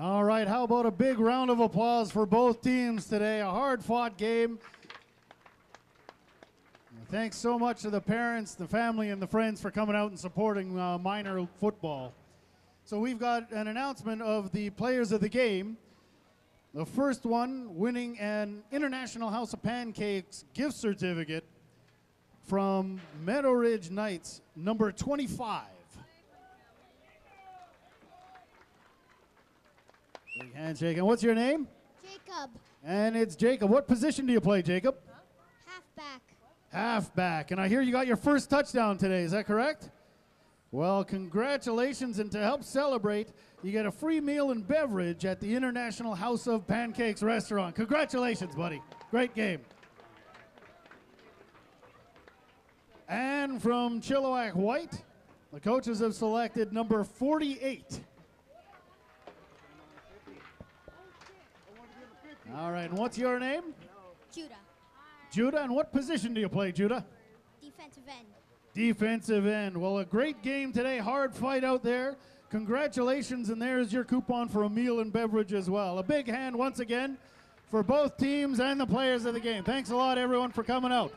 All right, how about a big round of applause for both teams today? A hard fought game. Thanks so much to the parents, the family, and the friends for coming out and supporting uh, minor football. So, we've got an announcement of the players of the game. The first one winning an International House of Pancakes gift certificate from Meadow Ridge Knights, number 25. Big handshake. And what's your name? Jacob, And it's Jacob. What position do you play, Jacob? halfback. Halfback. And I hear you got your first touchdown today. Is that correct? Well, congratulations. And to help celebrate, you get a free meal and beverage at the International House of Pancakes restaurant. Congratulations, buddy. Great game. And from Chilliwack White, the coaches have selected number 48. All right, and what's your name? Judah, Judah, and what position do you play, Judah? defensive end. Defensive end. Well, a great game today. Hard fight out there. Congratulations, and there's your coupon for a meal and beverage as well. A big hand once again for both teams and the players of the game. Thanks a lot, everyone, for coming out.